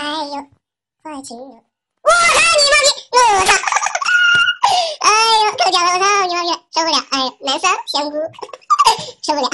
哎呦，我去！我操你妈逼！我操！哎呦，够屌了！我操你妈逼！受不了！哎呦，男生香菇，受不了！